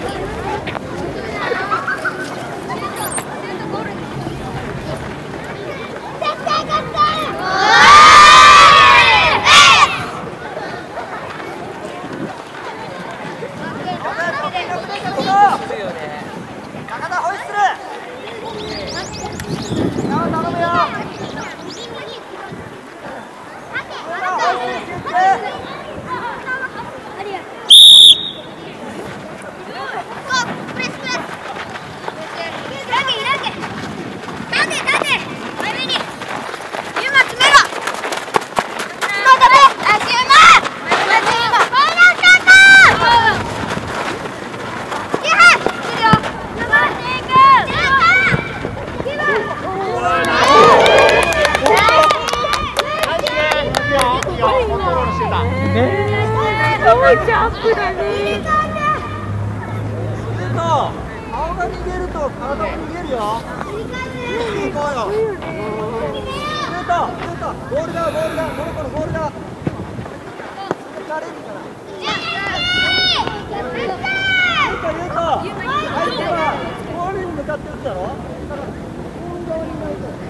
ごいジャンプだね。顔が逃げる。と体も逃げる。よ。行こうよ。シュート、シュート、ボールだ、ボールだ、この子のボールだ。疲れる。から。ゆうと、ゆうと、相手はゴールに向かって打つだろ。だから、ボール側にないと。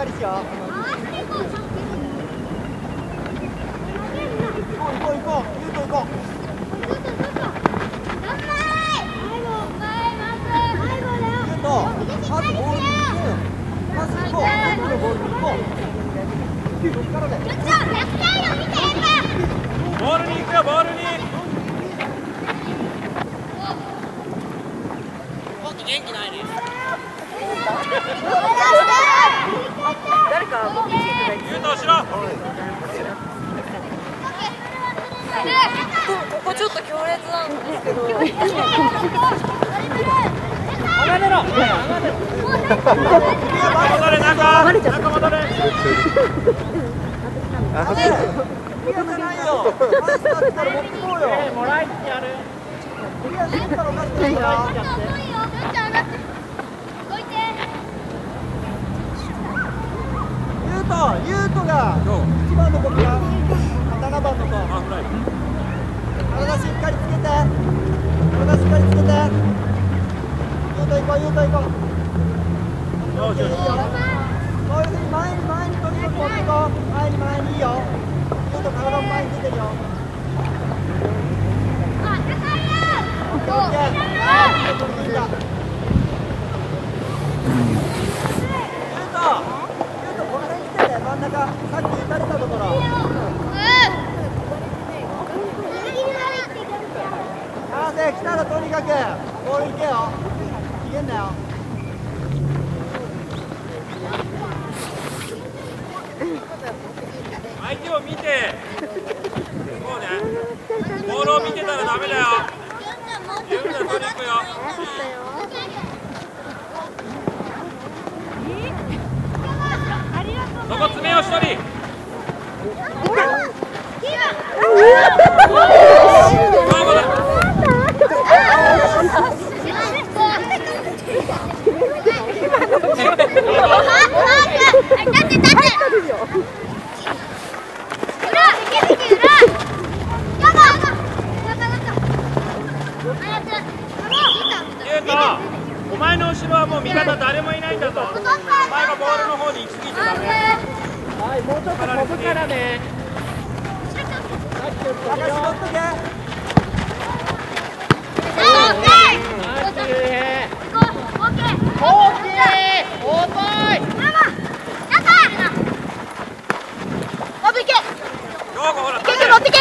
かりしよう。行こう行こう行こう、ゆうと行こう。と、まずボールに行く。まず行こう。奥のボールに行こう。こっからだよ。ボールに行くよ、ボールに。もっと元気ないね。誰か僕ついてない言うと後ろここちょっと強烈なんですけど上がれろ上がれろ戻れ中中戻れあ、逃がさないよ。マスターったら持ってこうよ。もらいってやるクリアするからおかしくないよ。と、ゆうとが一番の子が7番の子。体しっかりつけて。体しっかりつけて。ゆうと行こう、ゆうと行こう。よしよし。そういうふうに前に前にとにかく持っていこう。前に前にいいよ。ゆうと体も前に出てるよ。あ、高いよ。相手を見てそうねボールを見てたらダメだよ。自分で取りに行くよそこ詰めよう一人お前の後ろはもう味方誰もいないんだぞお前がボールの方に行き過ぎてダメはいもうちょっと飛ぶからね。乗ってけ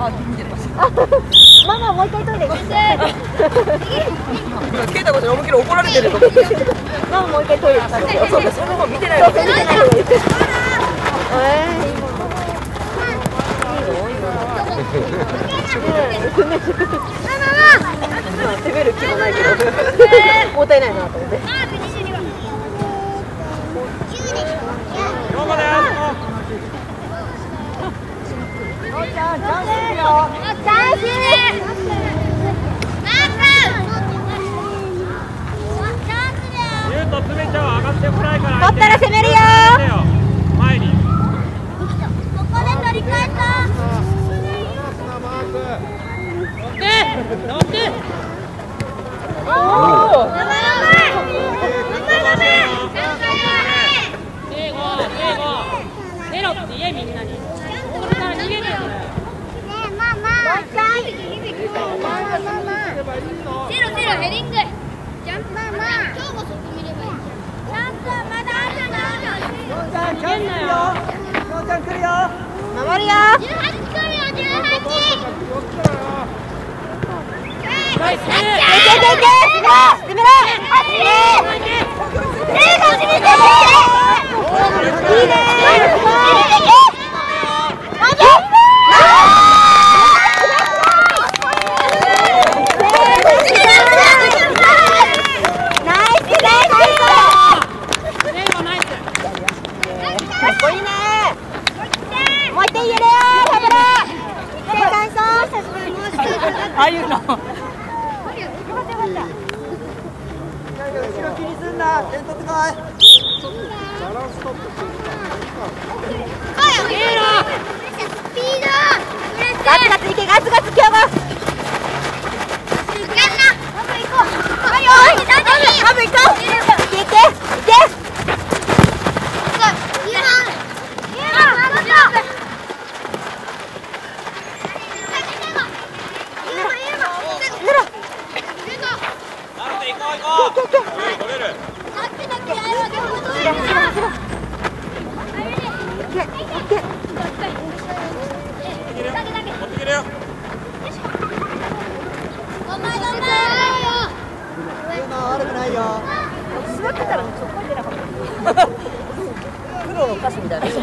あ、見てる。ママもう一回トイレ行ってケイタコちゃん思いっきり怒られてるママもう一回トイレ行っんでそうかその見てない見てないえーママは攻める気もないけどもったいないなと思って。頑張れ。みんなに。いいねけ持ってけるよ悪くないよ座ってたらちょっとなか？ったみたいながちょっ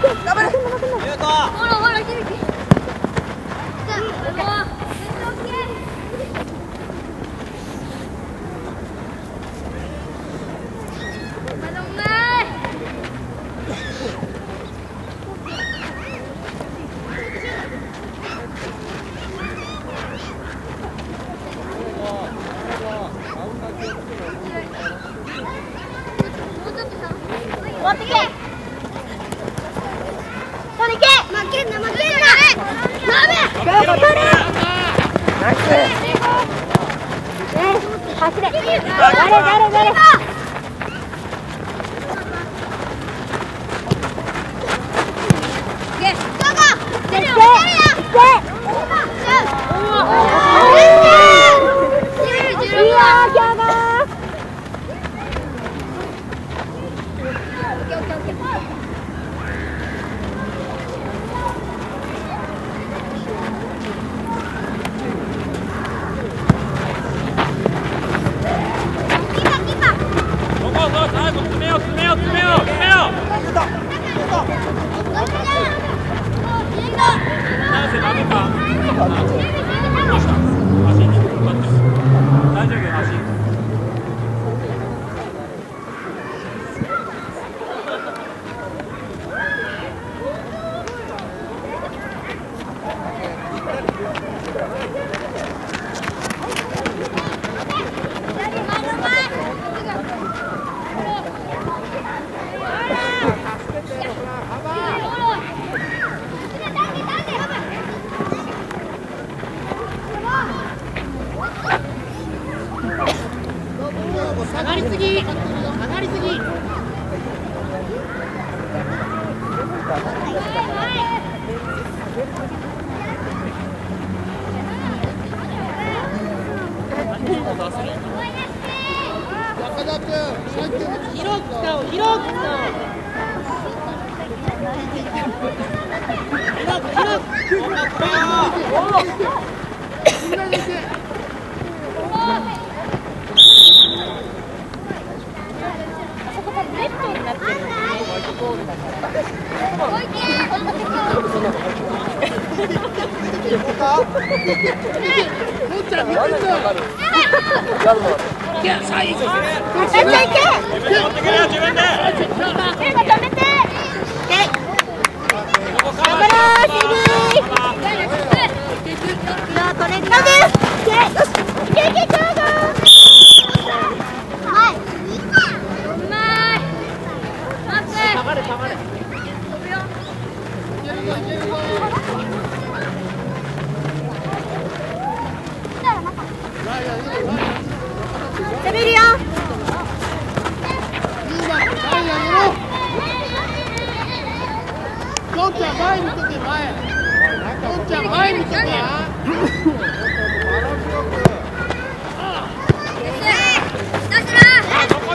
と頑張れ了，走れ誰誰誰ネットになってるゴールだから自分で持ってくれよしい。けいけいけはいうまい待って下がれ下がれ攻めるよどんちゃん前見とけ前どんちゃん前見とけ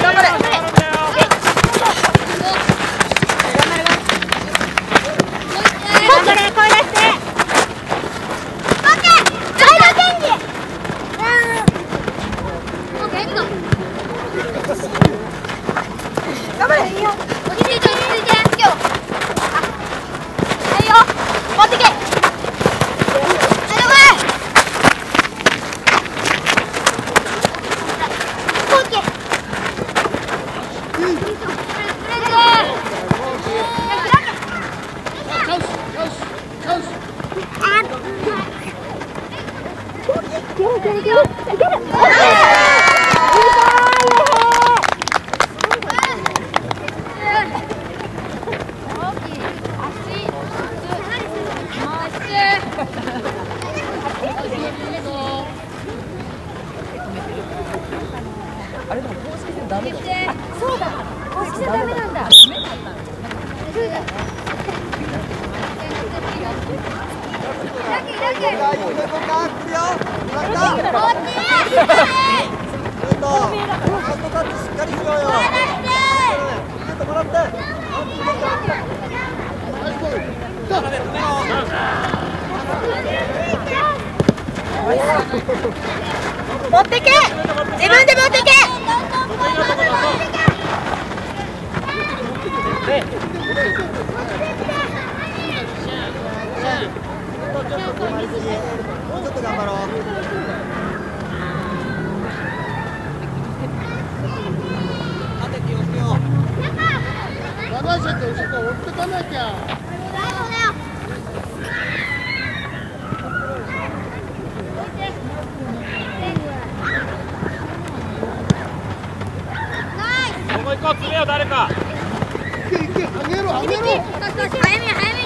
頑張れ頑張れ声出してオッケーサイドチェンジオッケー頑張れいいよ落ち着いて落ち着いて今日はいよ持ってけはいよオッケーチャンスチャンスチャンスそうだ。公式じゃダメなんだ。さあ行こうか行こうか来るよルートハンドタッチしっかりしろよルートもらって持ってけ。自分で持ってけ。ちょっと止まりすぎもう。ちょっと頑張ろう。縦気をつけよう。長い線で後ろ追ってかなきゃここ行こう詰めよう誰か。いけいけ上げろ上げろ。早めに早め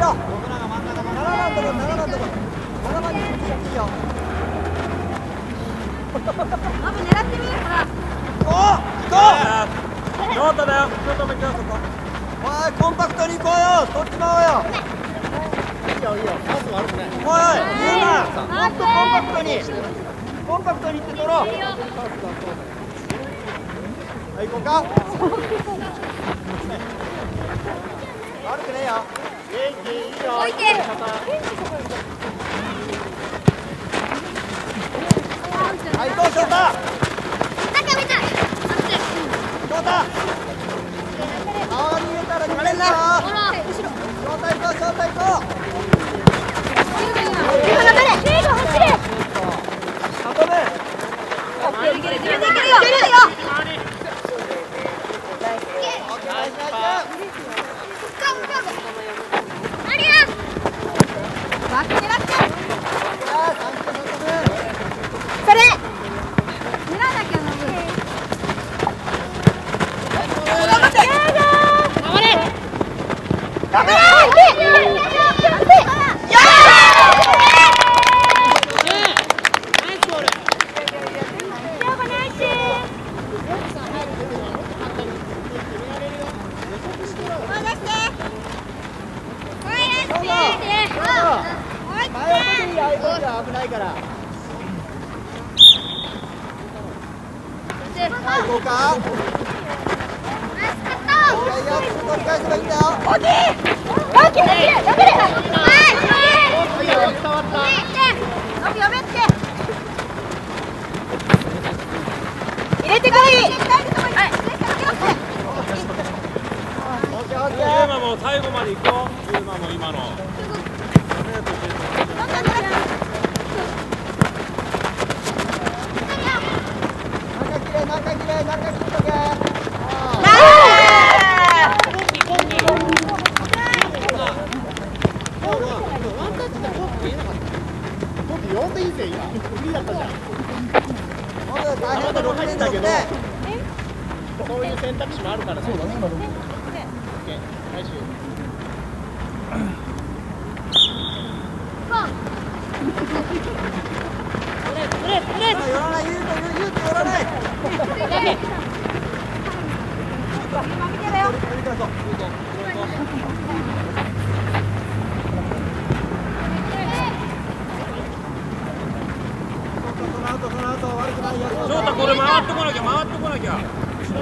と真ん中にいろ7番とこ7番とこ7番に行っていいよマブ狙ってみほらお行こうノートだよちょっと待ってよそこおいコンパクトに行こうよ取っちまおうよいいよいいよパス悪くないおい言うなもっとコンパクトにコンパクトに行って取ろうはい行こうか悪くねえよ。元気いいよはい行こう翔太翔太顔た？ら逃げんな翔太行こう翔太行こう運べオッケーナイスナイスあー三球三球それ狙わなきゃな前を向いていいよ相手が危ないからはい行こうかいやいや取り返せばいいんだよいいよ伝わった入れてこいオッケーオッケユーーマも最後まで行こう。ユーマも今の中切れ中切れ中切っとけあ僕呼んでいいぜ今フリーだったじゃんーもう大変だ6人乗ってそういう選択肢もあるからそうだね今の OK 来週あ寄らない言うと言う言うと寄らない取り返そうその後その後悪くないよ翔太これ回ってこなきゃ回ってこなきゃ後ろ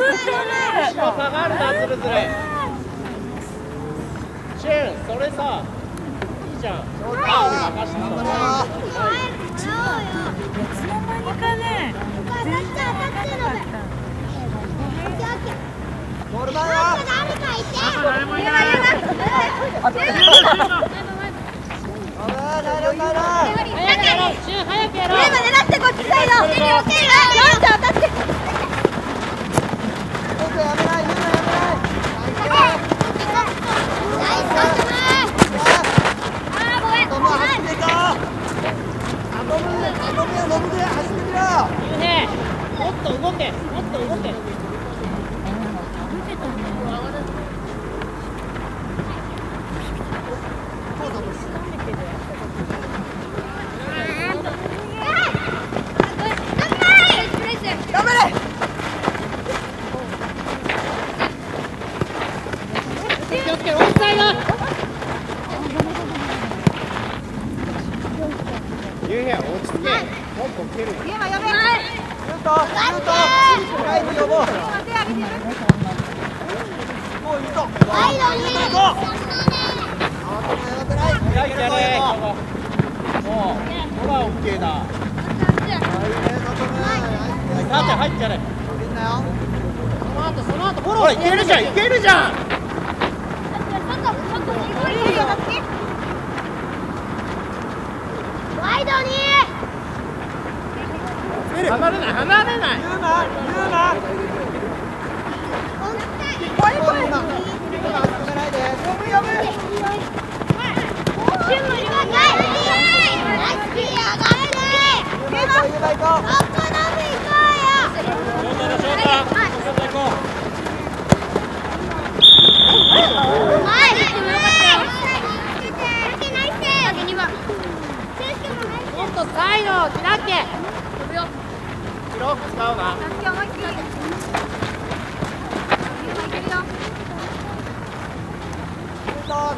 後ろ下がるなずるずるンそれさ。いいじゃん。任して頑張れよゴール前はおいナイスナイス早くやろう早くやろうゆうへ落ち着けポンポン蹴るよゆうま呼べシュートシュートライト呼ぼうもういいぞワイドに行こう慌てない慌てない開いてやれもうほらオッケーだターちゃん入ってやれその後その後フォローいけるじゃんいけるじゃんワイドに離れない離れない言うな言うな声声今今止めないで呼ぶ呼ぶ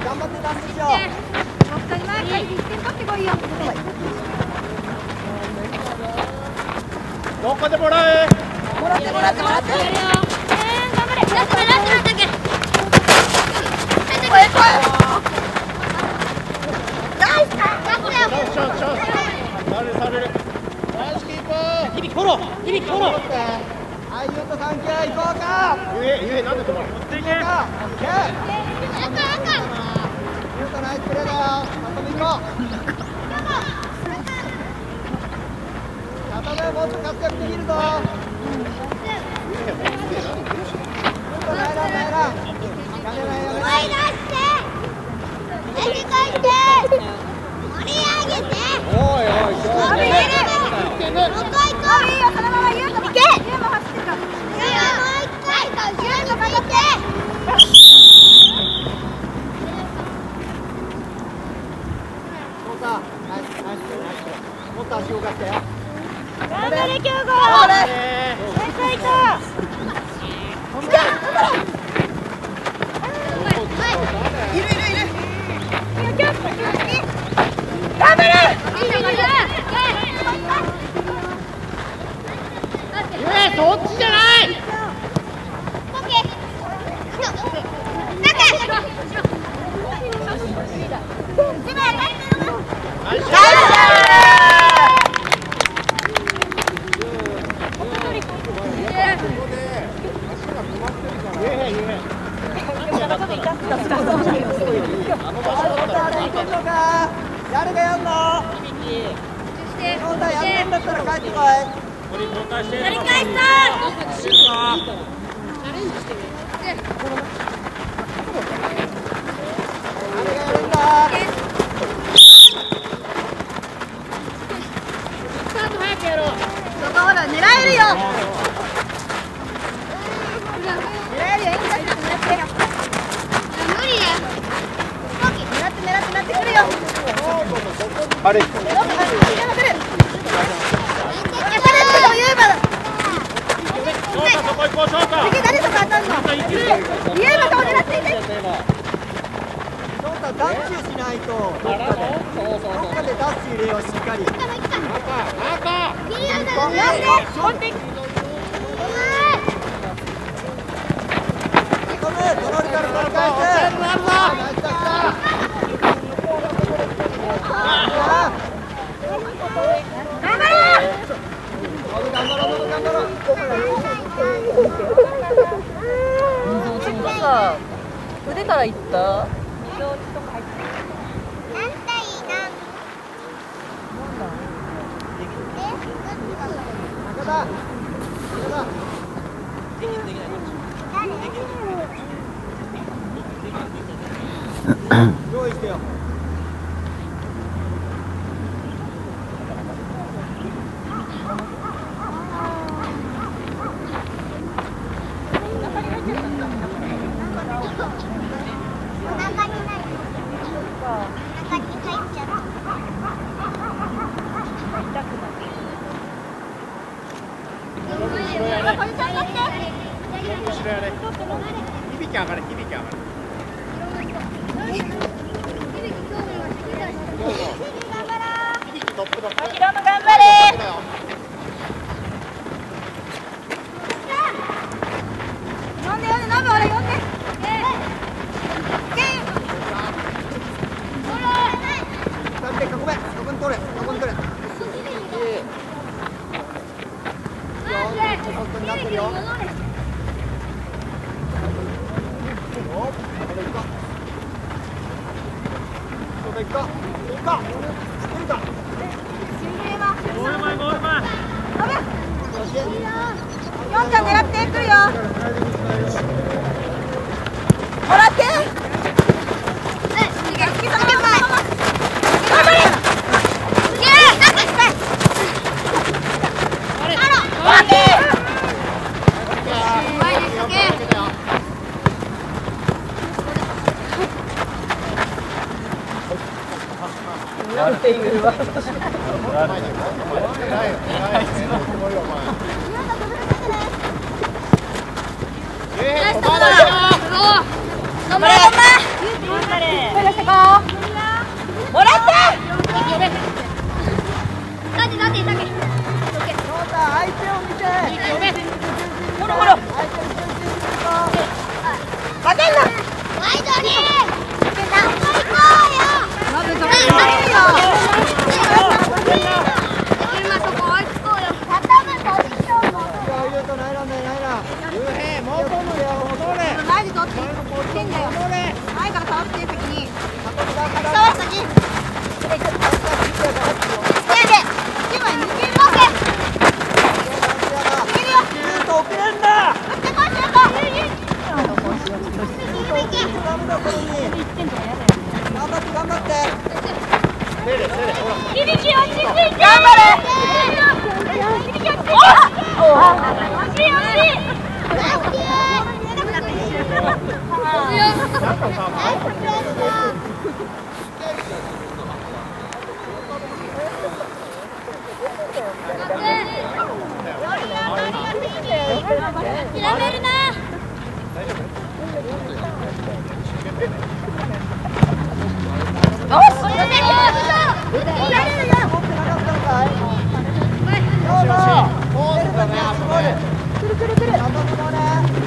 頑張って出すでしょよどこでもらえもらってもらってもらって。ショーショーされるされるナイスキーパー響きフォロー響きフォロー。はいゆうとサンキュー行こうか。ゆえゆえなんで止まる行こうか。オッケーナイスプレーだよ遊び行こう里でもっと活躍できるぞゆうとナイランナイランやめないやめない盛り上げておいおい勝負ね向こう行こういいよそのまま言うと行けユーマ走ってるからユーマもう一回ユーマ頑張ってさナイスナイスナイス頑張れ京子頑張れ。ゆえそっちじゃないスゆえゆえあの場所だったら行くのか誰がやんのそうだやるんだったら帰ってこいう交代して取り返したシュート誰がやるんだスタート早くやろうそこほら狙えるよ狙えるよいいんだって狙って無理だよ狙って狙って狙ってくるよあれやばいやばいユーマだ翔太そこ行こう翔太次誰とか当たんのいけるユーマ顔狙っていてそうだダッシュしないとどっかでそうそうどっかでダッシュ入れようしっかり赤赤いいよやって持ってゴムトロリから取り返すナイスダッシュあ頑張れーゴム頑張ろうゴム頑張ろうさ腕からいった？なんていいな。中田中田用意してよくるくるくる。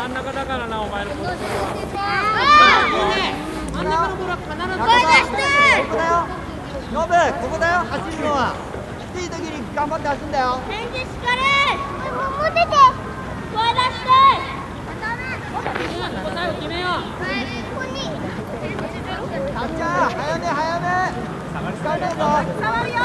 真ん中だからなお前のル真ん中のボールは必ずここだよ。ノブここだよ。走るのはきつい時に頑張って走るんだよ。れもうて声出して答えを決めよ。うここに早め早め下がるぞるよ